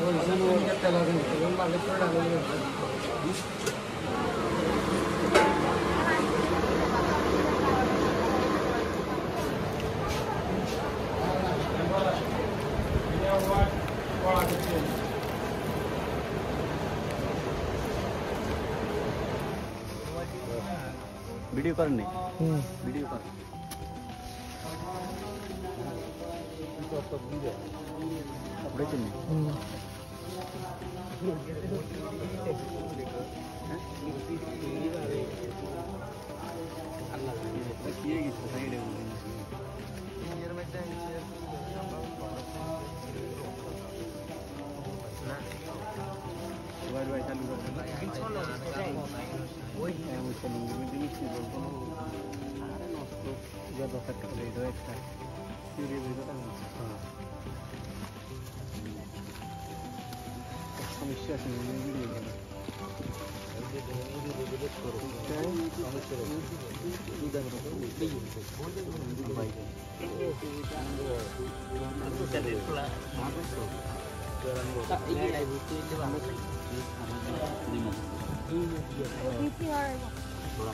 이거는 생겼다가 그냥 연말에 풀라고 그러는데. Video कर नहीं video कर कपड़े चुनने Selling building sih bro. Ada nostro. Jadi dapat kalau itu ekstra. Siri itu kan. সমস্যা আছে Thank you. video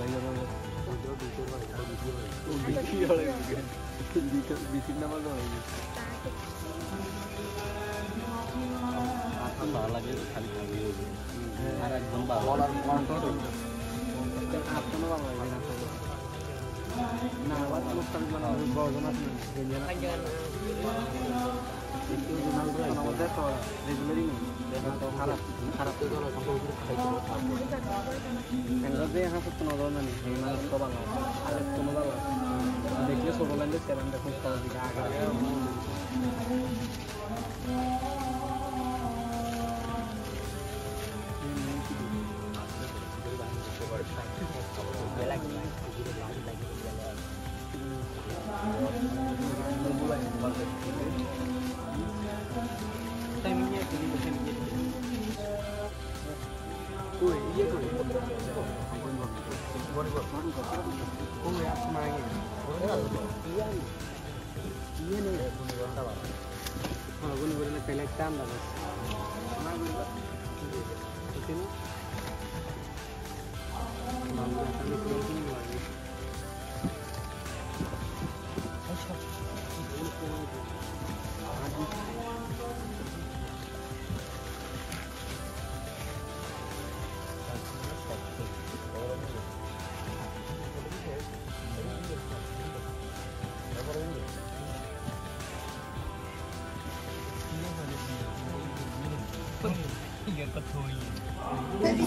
lagi apa lo? video lagi bikin bikin nama lo lagi. Akan bawa lagi kali kali. Ada gempa. Walau motor. Kan apa nama lagi? Nah, waktu lu kan gimana? Bawa. কিন্তু বিমানগুলো আমাদের তো রেগুলারই নেই তো খারাপ খারাপ তো জল সম্ভব করে খাইছিল এনগজে হাসত কোনো দল নেই বিমান সব ভালো আর কোনো ভালো দেখলে ছোট লাইনের সেরামটা খুব সহজ দিকে আগে Thank you. timingnya begini timingnya kue iya kue baru baru baru kue apa mainnya iya iya nih हाँ गुन गुरु पहले काम था बस ठीक है ना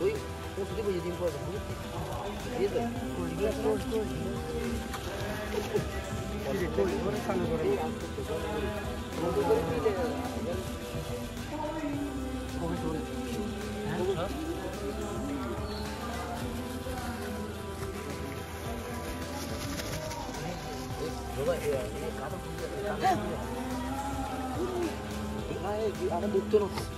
Oi, quanto tempo de tempo é? Vida? Corrida, corrida, corrida. Diretor, agora está agora. 아, 아, 아, 못 들었어.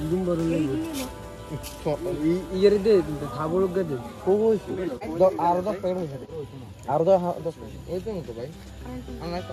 이긴 거를 ইয়েরিতে থাবড় গেছে আরও দশ প্যাকেট হয়েছে আরও দশ দশ ওই তো মতো ভাই আমার তো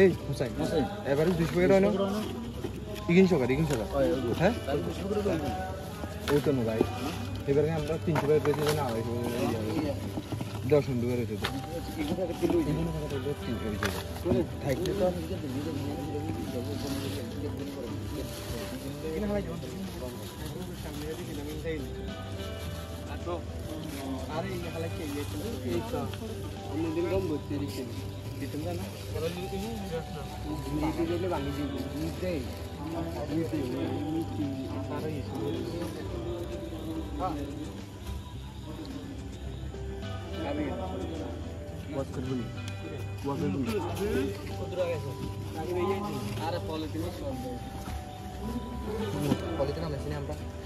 এই, হুসাইন। এভারেজ দুশো প্যাকেট হয় না? ইগিন সকার ইগিন সকার হ্যাঁ? ওই কেন ভাই। এবারে আমরা তিনশো প্যাকেট পেয়েছি না, আড়াইশো দশ মিনিট করে তো আরে এই হালাকে এই Kemudian gambut. Di ini ini Ini juga bang ini. Ini. Ini. Ini. Buat. Buat ya.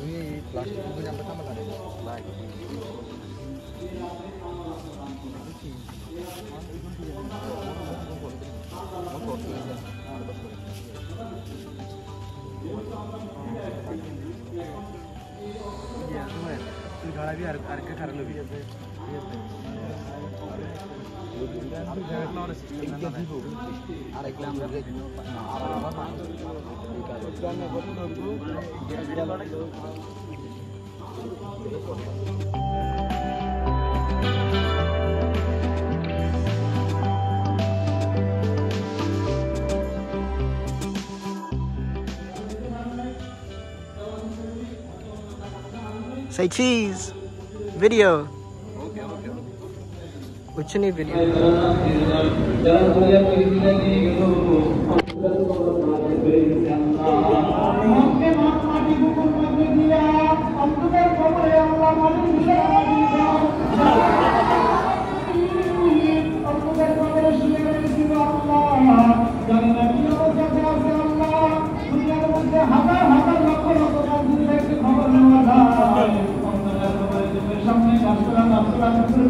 Ini plastik punya apa sama? Baik. आधी अर्घ कारण Say cheese. वीडियो कुछ नहीं वीडियो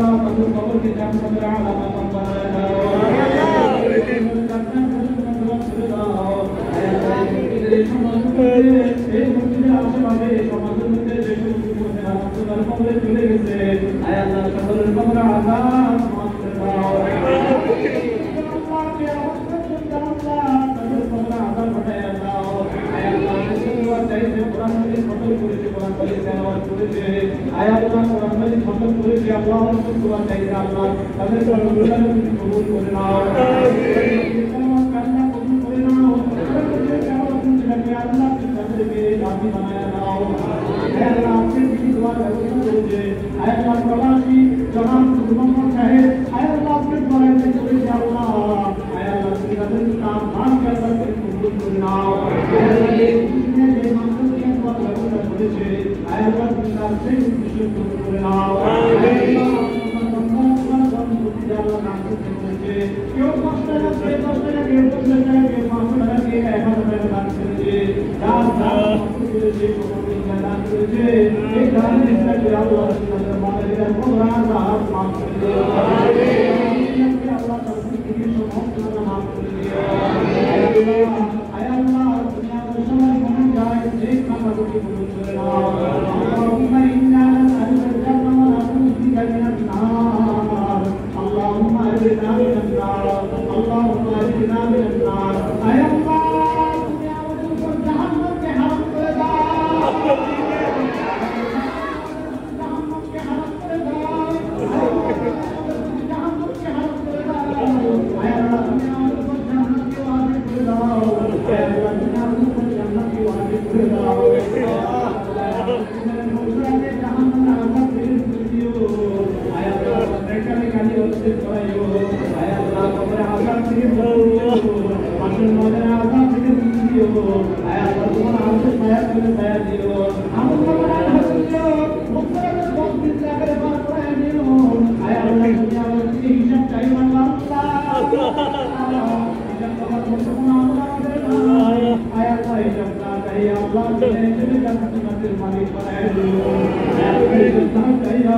اللهم كن قبول جنبك على ما সমাজের মধ্যে যে সমস্ত চলে গেছে আয়াল্লাহ সকলের কবরা Tuhan dari rahmat, kami selalu berdoa untuk kubur kurinau. Thank you.